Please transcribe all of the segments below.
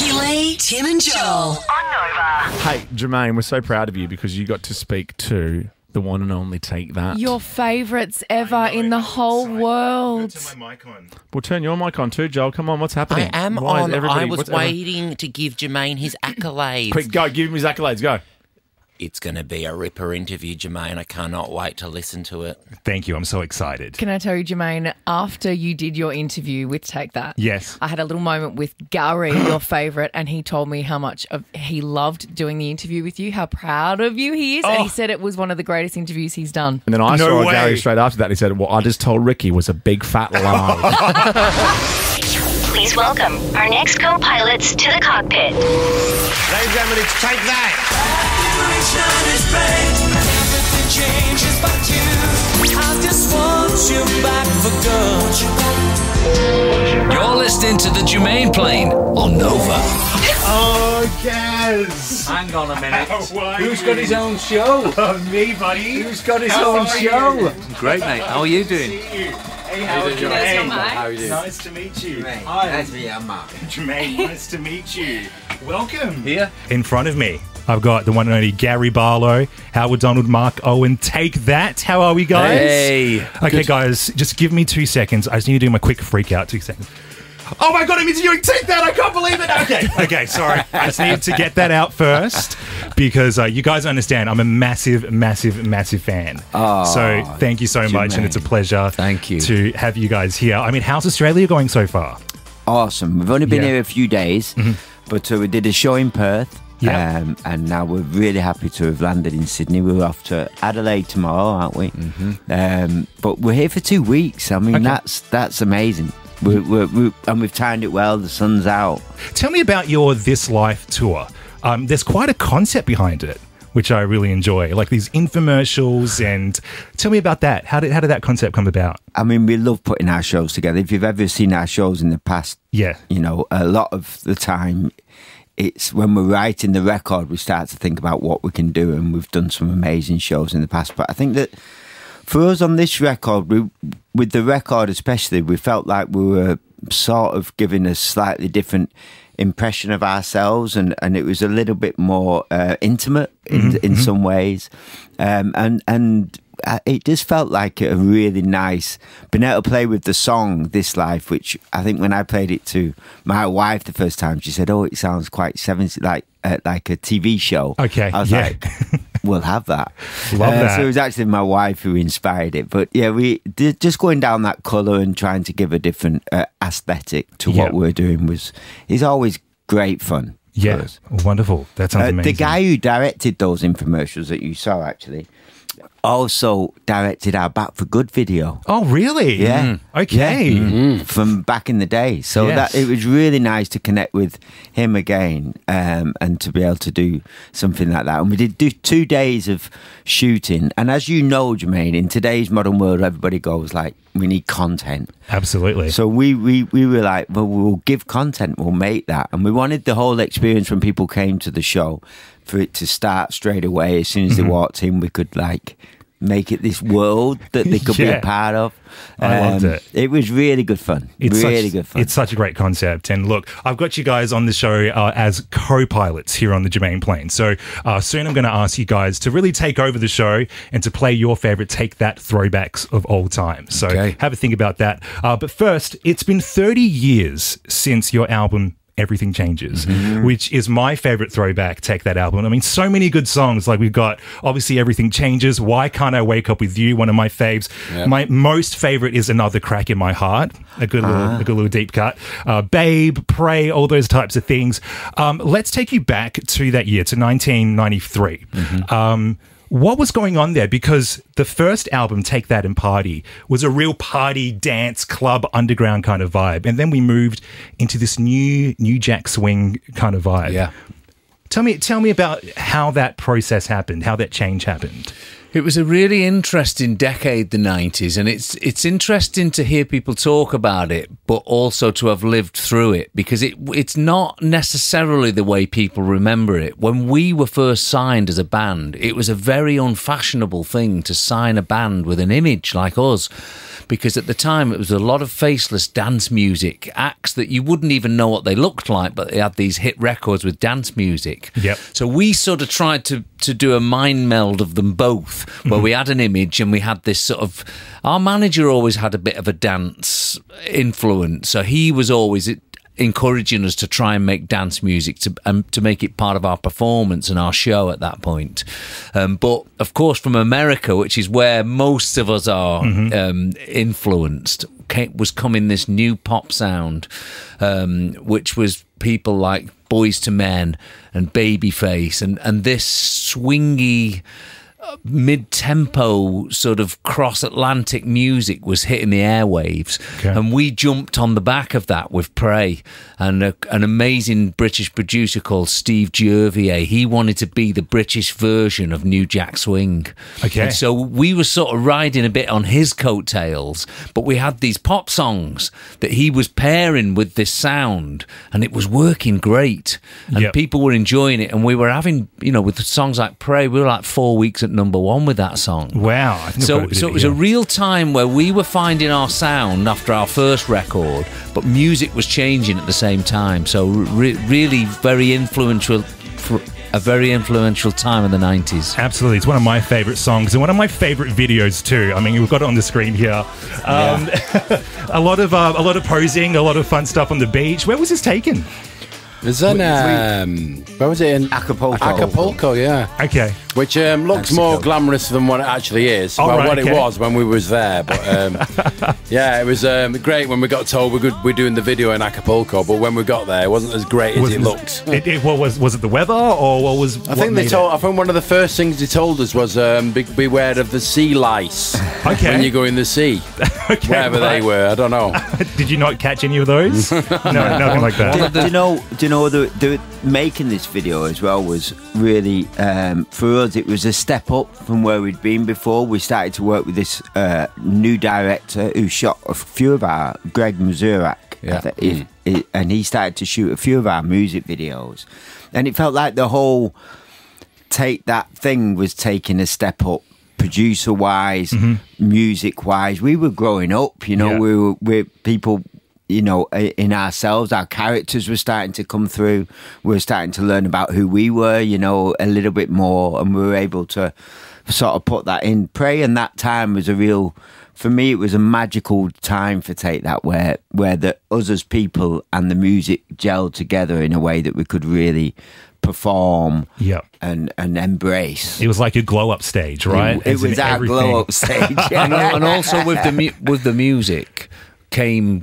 Ricki-Lee, Tim and Joel. On Nova. Hey, Jermaine, we're so proud of you because you got to speak to the one and only Take That. Your favourites ever in the whole world. We'll turn your mic on too, Joel. Come on, what's happening? I am Why is on. everybody- I was what's everyone- waiting to give Jermaine his accolades. Quick, go, give him his accolades, go. It's going to be a ripper interview, Jermaine. I cannot wait to listen to it. Thank you. I'm so excited. Can I tell you, Jermaine, after you did your interview with Take That, Yes. I had a little moment with Gary, your favourite, and he told me how much of he loved doing the interview with you, how proud of you he is, and he oh. said it was one of the greatest interviews he's done. And then I No saw way. Gary straight after that. And he said, "What I just told Ricki was a big fat lie." Please welcome our next co-pilots to the cockpit. Ladies and gentlemen, it's Take That. You're listening to the Jermaine Plane on Nova. Oh, yes. Hang on a minute. Why Who's you- got his own show? Oh, me, buddy. Who's got his How own show? you? Great, mate. How are you doing? Hey, how are you? Jermaine? How are you? Nice to meet you. Hi. Nice to meet you, Mark. Jermaine, nice to meet you. Welcome. Here? In front of me, I've got the one and only Gary Barlow, Howard Donald, Mark Owen. Take that. How are we, guys? Hey. Okay, guys, just give me two seconds. I just need to do my quick freak out. Two seconds. Oh my god, I'm interviewing Take That! I can't believe it! Okay, okay, sorry. I just needed to get that out first because uh, you guys understand I'm a massive, massive, massive fan. Oh, so thank you so much, and it's a pleasure Thank you. to have you guys here. I mean, how's Australia going so far? Awesome. We've only been Yeah. here a few days, but uh, we did a show in Perth. Yeah. Um, and now we're really happy to have landed in Sydney. We're off to Adelaide tomorrow, aren't we? Um, but we're here for two weeks. I mean, Okay. that's that's amazing. We're, we're, we and we've timed it well. The sun's out. Tell me about your This Life tour. Um, there's quite a concept behind it, which I really enjoy, like these infomercials. And tell me about that. How did how did that concept come about? I mean, we love putting our shows together. If you've ever seen our shows in the past, Yeah, you know, a lot of the time, it's when we're writing the record, we start to think about what we can do, and we've done some amazing shows in the past. But I think that for us on this record, we, with the record especially, we felt like we were sort of giving a slightly different impression of ourselves, and, and it was a little bit more uh, intimate in in some ways, um, and and. It just felt like a really nice being able to play with the song "This Life," which I think when I played it to my wife the first time, she said, "Oh, it sounds quite 70 like uh, like a TV show." Okay, I was yeah. like, "We'll have that." Love Uh, that. So it was actually my wife who inspired it. But yeah, we d- just going down that color and trying to give a different uh, aesthetic to Yeah. what we're doing was is always great fun. yeah, wonderful. That sounds Uh, amazing. the guy who directed those infomercials that you saw actually also directed our Back for Good video. Oh, really? Yeah. Okay. Yeah. From back in the day. So Yes. that it was really nice to connect with him again um, and to be able to do something like that. And we did do two days of shooting. And as you know, Jermaine, in today's modern world, everybody goes like, we need content. Absolutely. So we, we, we were like, well, we'll give content, we'll make that. And we wanted the whole experience when people came to the show for it to start straight away. As soon as Mm-hmm. they walked in, we could like make it this world that they could be a part of. Um, I loved it. It was really good fun. It's really such, good fun. It's such a great concept. And look, I've got you guys on the show uh, as co pilots here on the Jermaine Plane. So uh, soon I'm going to ask you guys to really take over the show and to play your favorite Take That throwbacks of all time. So Okay. have a think about that. Uh, but first, it's been 30 years since your album. Everything changes, Mm-hmm. which is my favorite throwback. Take that album. I mean, so many good songs. Like we've got obviously everything changes. Why can't I wake up with you? One of my faves. My most favorite is another crack in my heart. A good little, a good little deep cut. Uh, Babe, pray, all those types of things. Um, let's take you back to that year to 1993. Um, what was going on there? Because the first album, Take That and Party, was a real party, dance, club, underground kind of vibe. And then we moved into this new New Jack Swing kind of vibe. Yeah. Tell me tell me about how that process happened, how that change happened. It was a really interesting decade, the nineties, and it's it's interesting to hear people talk about it, but also to have lived through it because it it's not necessarily the way people remember it. When we were first signed as a band, it was a very unfashionable thing to sign a band with an image like us. Because at the time it was a lot of faceless dance music acts that you wouldn't even know what they looked like, but they had these hit records with dance music. Yep. So we sort of tried to to do a mind meld of them both, where we had an image and we had this sort of. Our manager always had a bit of a dance influence, so he was always encouraging us to try and make dance music to um, to make it part of our performance and our show at that point. Um, but of course, from America, which is where most of us are um, influenced, came, was coming this new pop sound, um, which was people like Boyz II Men and Babyface, and and this swingy mid tempo sort of cross Atlantic music was hitting the airwaves. Okay. And we jumped on the back of that with Pray and a, an amazing British producer called Steve Jervier. He wanted to be the British version of New Jack Swing. Okay. And so we were sort of riding a bit on his coattails, but we had these pop songs that he was pairing with this sound and it was working great. And Yep. people were enjoying it. And we were having, you know, with songs like Pray, we were like four weeks at number one with that song. Wow. I think I've got a So, bit so it was a real time where we were finding our sound after our first record, but music was changing at the same time. So, re- really, very influential, for a very influential time in the nineties. Absolutely, it's one of my favorite songs and one of my favorite videos too. I mean, we've got it on the screen here. Um, a lot of uh, a lot of posing, a lot of fun stuff on the beach. Where was this taken? Is that um, where was it in Acapulco. Acapulco, yeah. Okay, Which um, looks Mexico. more glamorous than what it actually is. Oh, well, right, what okay. it was when we was there, but um, yeah, it was um, great when we got told we're, good, we're doing the video in Acapulco. But when we got there, it wasn't as great as was it looks. It, it, what was was it the weather or what was? I think they told. I think one of the first things they told us was um, be, beware of the sea lice Okay. when you go in the sea, okay, wherever right. they were. I don't know. Did you not catch any of those? no, nothing like that. do, do you know? Do you know the, the making this video as well was really um, for us. It was a step up from where we'd been before. We started to work with this uh, new director who shot a few of our Greg Masuak. Yeah. If- and he started to shoot a few of our music videos, and it felt like the whole take that thing was taking a step up producer wise music wise we were growing up you know Yeah. we were we people you know in ourselves our characters were starting to come through we were starting to learn about who we were you know a little bit more and we were able to sort of put that in pray and that time was a real for me it was a magical time for take that where where the us as people and the music gelled together in a way that we could really perform Yeah. and and embrace It was like a glow up stage, right? it As in was our everything. glow up stage and, uh, and also with the mu- with the music came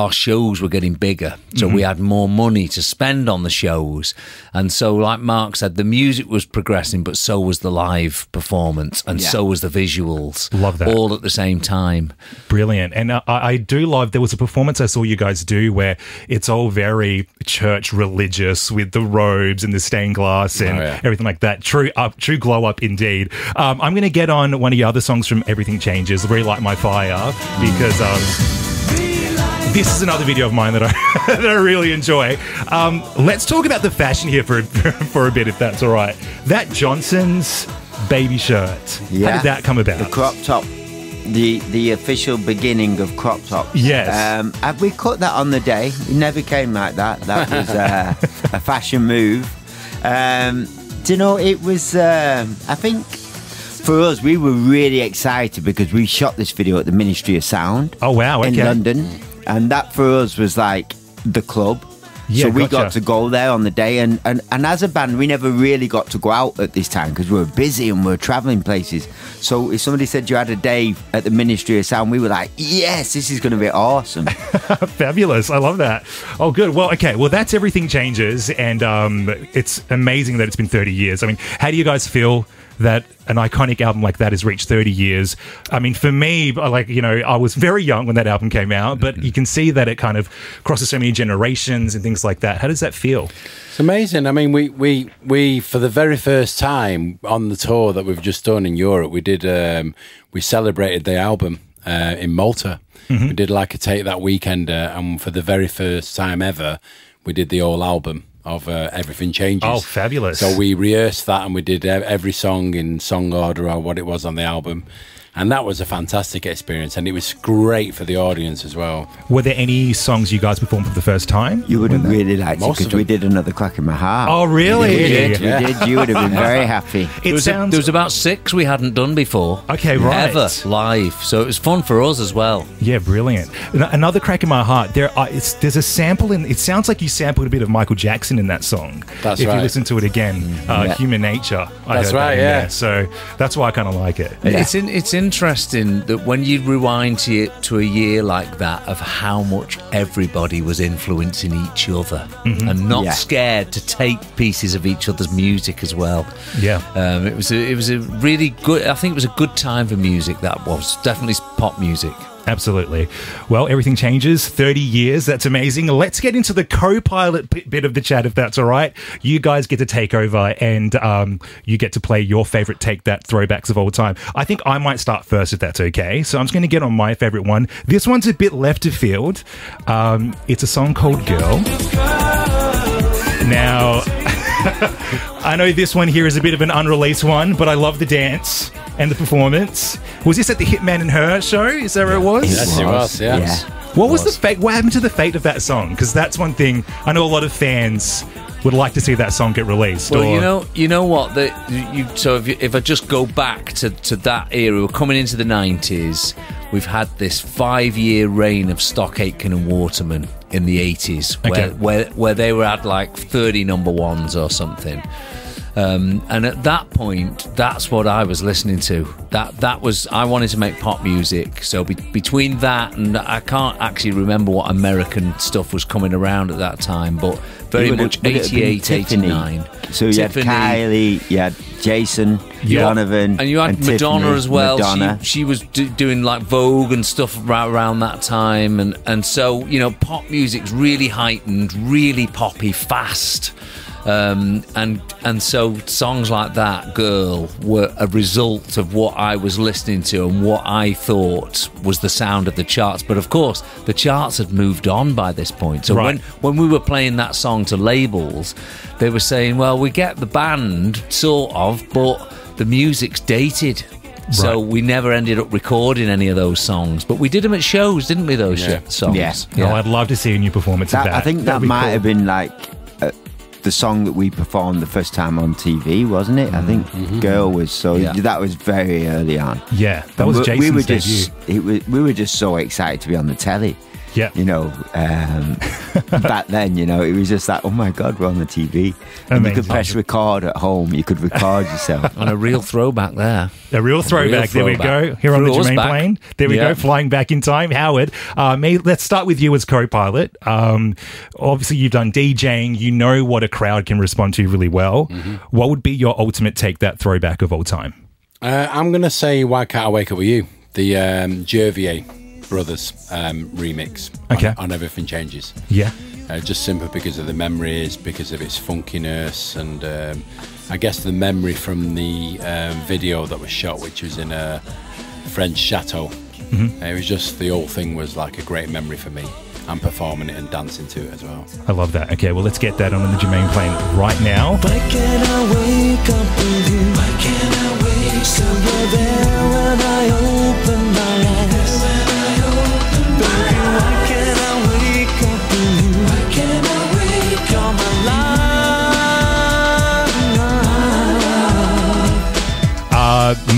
our shows were getting bigger, so we had more money to spend on the shows, and so like Mark said, the music was progressing, but so was the live performance, and Yeah. so was the visuals. Love that. all at the same time. Brilliant. And uh, I, I do love, there was a performance I saw you guys do where it's all very church religious with the robes and the stained glass and Oh, yeah. everything like that. True up, true glow up indeed. Um, I'm going to get on one of your other songs from Everything Changes, Relight My Fire, because. Um, this is another video of mine that I that I really enjoy. Um, let's talk about the fashion here for for a bit, if that's all right. That Johnson's baby shirt. How did that come about? The crop top, the the official beginning of crop tops. Yes. Um, and we cut that on the day. It never came like that. That was uh, a fashion move. Um, do you know? It was. Um, I think. For us, we were really excited because we shot this video at the Ministry of Sound. Oh, wow, In. London, and that for us was like the club. Yeah, so we gotcha. got to go there on the day, and, and, and as a band, we never really got to go out at this time because we were busy and we were traveling places. So if somebody said you had a day at the Ministry of Sound, we were like, yes, this is going to be awesome. Fabulous. I love that. Oh, good. Well, okay. Well, that's Everything Changes. And um, it's amazing that it's been 30 years. I mean, how do you guys feel that an iconic album like that has reached 30 years. I mean, for me, like, you know, I was very young when that album came out, but you can see that it kind of crosses so many generations and things like that. How does that feel? It's amazing. I mean, we, we, we for the very first time on the tour that we've just done in Europe, we did um, we celebrated the album uh, in Malta. Mhm. We did like a take that weekend, uh, and for the very first time ever, we did the whole album of uh, Everything Changes. Oh, fabulous. So we rehearsed that, and we did e- every song in song order or what it was on the album. And that was a fantastic experience, and it was great for the audience as well. Were there any songs you guys performed for the first time? You would have really liked it Most because of we did another crack in my heart. Oh, really? We did. Yeah. We did. You would have been very happy. There was, a- there was about six we hadn't done before. Okay, right. Ever live. So it was fun for us as well. Yeah, brilliant. Another crack in my heart. There, are, it's, there's a sample in. It sounds like you sampled a bit of Michael Jackson in that song. That's if right. you listen to it again, uh, Yeah. "Human Nature." I That's heard that right, yeah. there. So that's why I kind of like it. It's in, it's interesting that when you rewind to it to a year like that of how much everybody was influencing each other Mhm. and not Yeah. scared to take pieces of each other's music as well. Yeah. Um, it was a, it was a really good. I think it was a good time for music. That was definitely pop music. Absolutely. Well, everything changes. 30 years. That's amazing. Let's get into the co pilot bit of the chat, if that's all right. You guys get to take over and um, you get to play your favorite Take That throwbacks of all time. I think I might start first, if that's okay. So I'm just going to get on my favorite one. This one's a bit left of field. Um, it's a song called Girl. Now, I know this one here is a bit of an unreleased one, but I love the dance and the performance. Was this at the Hitman and Her show? Is that where it was? Yes, it was, yeah. Yeah. What was, the fate? What happened to the fate of that song? Because that's one thing I know a lot of fans would like to see that song get released. Well, or- you know, you know what? The, you, so if, you, if I just go back to, to that era, we're coming into the nineties. We've had this five-year reign of Stock Aitken and Waterman in the eighties, where, Okay. where where they were at like thirty number ones or something. Um, and at that point, that's what I was listening to. That that was I wanted to make pop music. So be, between that and I can't actually remember what American stuff was coming around at that time, but very much have 88, 89. So you Tiffany. had Kylie, you had Jason, Yeah. Donovan, and you had Madonna Tiffany, as well. Madonna. She, she was do, doing like Vogue and stuff around that time, and and so you know, pop music's really heightened, really poppy, fast. Um, and and so songs like that, "Girl," were a result of what I was listening to and what I thought was the sound of the charts. But of course, the charts had moved on by this point. So Right. when when we were playing that song to labels, they were saying, "Well, we get the band sort of, but the music's dated." So Right. we never ended up recording any of those songs, but we did them at shows, didn't we? Those Yeah. sh- songs. Yeah. Oh, I'd love to see a new performance That- of that. I think that That'd be might cool. have been like uh, the song that we performed the first time on TV, wasn't it? I mm-hmm. think mm-hmm. "Girl" was so Yeah. that was very early on. Yeah, that was we, Jason's we were debut. it was, we were just so excited to be on the telly. Yeah, you know, um, back then, you know, it was just like, oh my god, we're on the TV, and you could press record at home. You could record yourself. on a real throwback there. A real throwback. there we go. Here on the Threw Jermaine back. plane. There we Yeah. go. Flying back in time. Howard, uh, me, let's start with you as co-pilot. Um, obviously, you've done DJing. You know what a crowd can respond to really well. Mm-hmm. What would be your ultimate take that throwback of all time? Uh, I'm going to say Why Can't I Wake Up With You? The um, Jervier Brothers um, remix on- Okay. on, Everything Changes. Yeah. Uh, just simply because of the memories, because of its funkiness, and um, I guess the memory from the um, video that was shot, which was in a French chateau. Mhm. It was just the whole thing was like a great memory for me. and performing it and dancing to it as well. I love that. Okay, well, let's get that on the Jermaine plane right now. Why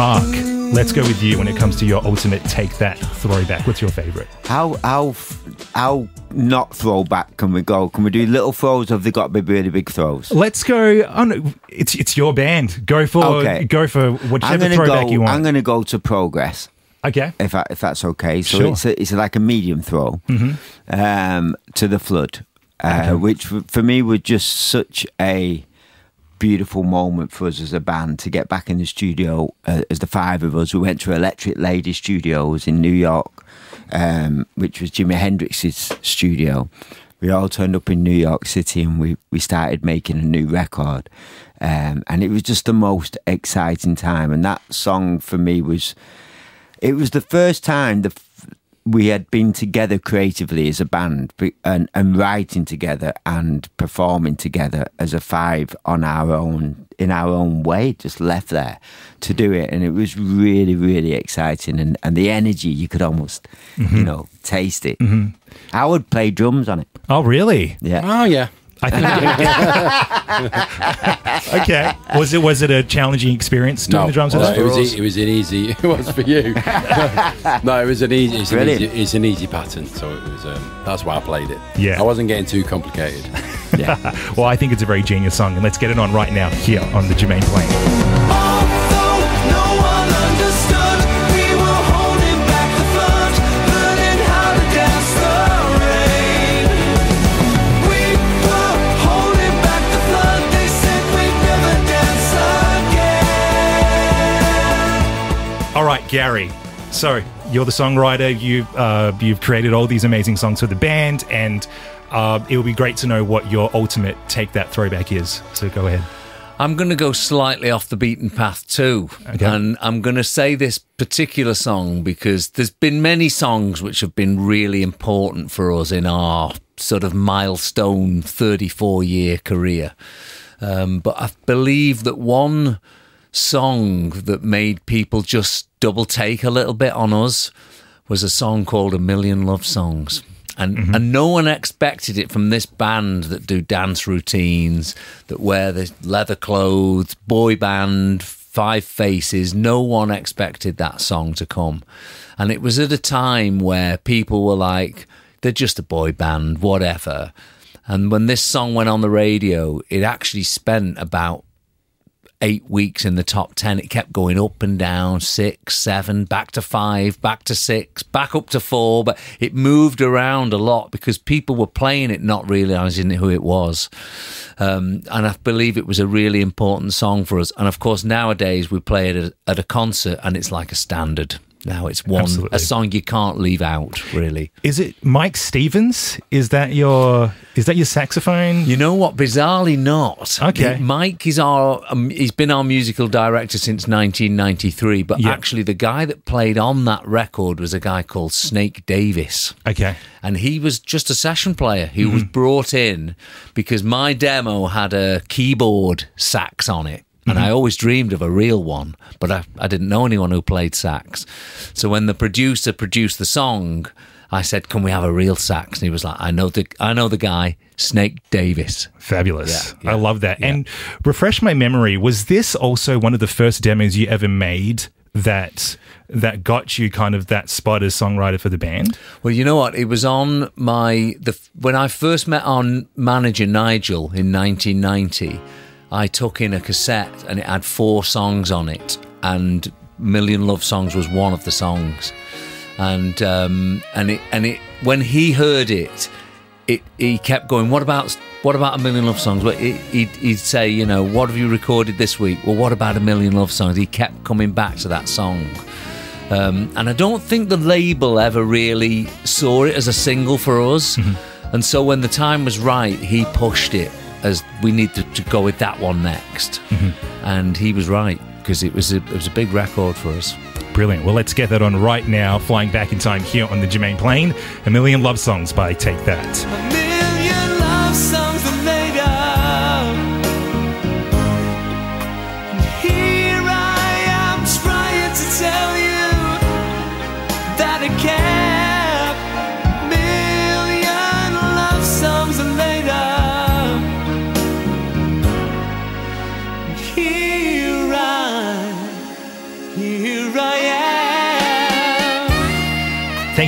Mark, let's go with you when it comes to your ultimate take that throwback. What's your favorite? How how how not throwback can we go? Can we do little throws? Or have they got to be really big throws? Let's go. Oh no, it's it's your band. Go for Okay. go for whichever throwback go. you want. I'm going to go to progress. Okay. If I, if that's okay. So Sure. it's a, it's like a medium throw Mhm. um, to the flood, uh, which for me was just such a beautiful moment for us as a band to get back in the studio uh, as the five of us. We went to Electric Lady Studios in New York, um, which was Jimi Hendrix's studio. We all turned up in New York City and we, we started making a new record. Um, and it was just the most exciting time. And that song for me was, it was the first time the, we had been together creatively as a band and, and writing together and performing together as a five on our own in our own way just left there to do it and it was really really exciting and, and the energy you could almost you know taste it Mhm. would play drums on it Oh, really? yeah Oh yeah. I think. okay. Was it was it a challenging experience doing No, the drums? with well, us? it was, e- it was an easy. It was for you. no, it was an easy. It's an easy, it's an easy pattern, so it was. Um, that's why I played it. Yeah. I wasn't getting too complicated. Yeah. well, I think it's a very genius song, and let's get it on right now here on the Jermaine Plane. Gary. So you're the songwriter. You uh, you've created all these amazing songs for the band, and uh, it would be great to know what your ultimate take that throwback is. So go ahead. I'm going to go slightly off the beaten path too. Okay. And I'm going to say this particular song because there's been many songs which have been really important for us in our sort of milestone 34 year career. Um, but I believe that one song that made people just double take a little bit on us was a song called A Million Love Songs. And, mm-hmm. and no one expected it from this band that do dance routines, that wear the leather clothes, boy band, five faces. No one expected that song to come. And it was at a time where people were like, they're just a boy band, whatever. And when this song went on the radio, it actually spent about eight weeks in the top 10. It kept going up and down, six, seven, back to five, back to six, back up to four. But it moved around a lot because people were playing it, not realizing who it was. Um, and I believe it was a really important song for us. And of course, nowadays we play it at, at a concert and it's like a standard. Now it's one, Absolutely. a song you can't leave out, really. Is it Mike Stevens? Is that your is that your saxophone? You know what? Bizarrely not. Okay. Mike is our. Um, he's been our musical director since 1993. But Yeah. actually, the guy that played on that record was a guy called Snake Davis. Okay. And he was just a session player. He was brought in because my demo had a keyboard sax on it. And I mm-hmm. always dreamed of a real one, but I, I didn't know anyone who played sax. So when the producer produced the song, I said, "Can we have a real sax?" And he was like, "I know the I know the guy, Snake Davis." Fabulous. Yeah, I love that. yeah. And refresh my memory, was this also one of the first demos you ever made that that got you kind of that spot as songwriter for the band? Well, you know what? It was on my the when I first met our manager Nigel in 1990. I took in a cassette and it had four songs on it, and "Million Love Songs" was one of the songs. And um, and it and it when he heard it, it he kept going. What about what about a million love songs? But he- he'd, he'd say, you know, what have you recorded this week? Well, what about a million love songs? He kept coming back to that song. Um, and I don't think the label ever really saw it as a single for us. And so when the time was right, he pushed it as we need to, to go with that one next. Mm-hmm. And he was right because it was a, it was a big record for us. Brilliant. Well, let's get that on right now, flying back in time here on the Jermaine Plane. A Million Love Songs by Take That.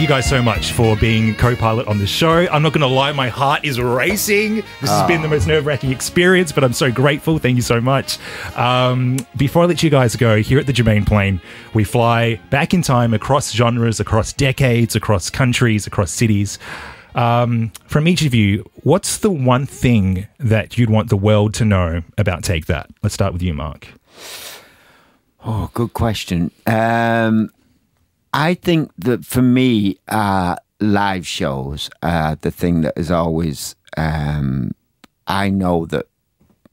Thank you guys so much for being co pilot on the show. I'm not going to lie, my heart is racing. This has been the most nerve wracking experience, but I'm so grateful. Thank you so much. Um, before I let you guys go, here at the Jermaine Plane, we fly back in time across genres, across decades, across countries, across cities. Um, from each of you, what's the one thing that you'd want the world to know about Take That? Let's start with you, Mark. Oh, good question. Um, I think that for me, uh, live shows are the thing that is always. Um, I know that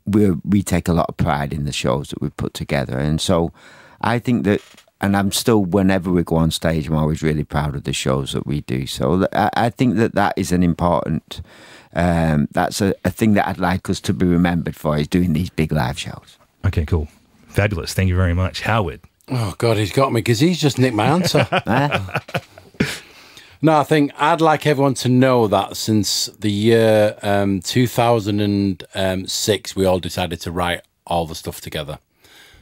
we we take a lot of pride in the shows that we put together, and so I think that. And I'm still, whenever we go on stage, I'm always really proud of the shows that we do. So I, I think that that is an important. Um, that's a, a thing that I'd like us to be remembered for is doing these big live shows. Okay, cool. Fabulous. Thank you very much. Howard. Oh God, he's got me because he's just nicked my answer. no, I think I'd like everyone to know that since the year um, 2006, we all decided to write all the stuff together.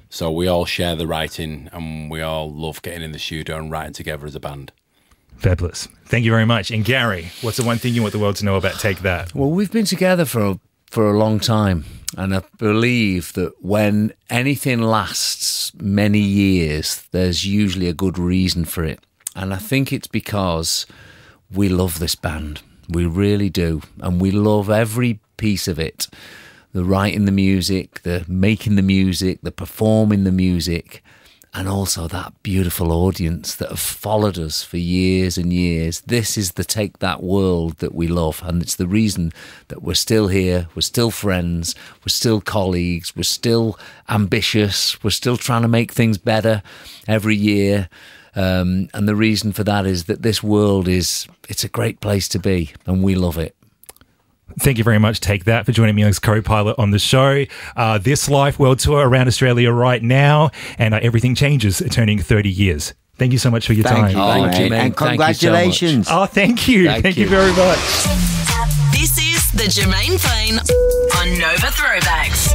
So we all share the writing, and we all love getting in the studio and writing together as a band. Fabulous. Thank you very much. And Gary, what's the one thing you want the world to know about Take That? Well, we've been together for a, for a long time, and I believe that when anything lasts many years, there's usually a good reason for it. And I think it's because we love this band. We really do, and we love every piece of it. The writing the music, the making the music, the performing the music, and also that beautiful audience that have followed us for years and years. This is the Take That world that we love, and it's the reason that we're still here, we're still friends, we're still colleagues, we're still ambitious, we're still trying to make things better every year. Um, and the reason for that is that this world is it's a great place to be, and we love it. Thank you very much, Take That, for joining me as co pilot on the show. Uh, this Life World Tour around Australia right now, and uh, Everything Changes, turning 30 years. Thank you so much for your Thank time. you, Oh, mate. mate. And Thank you so much. congratulations. oh, thank you. Thank Thank, you. you. very much. This is the Jermaine Plane on Nova Throwbacks.